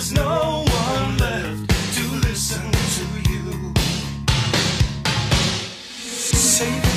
There's no one left to listen to you. Say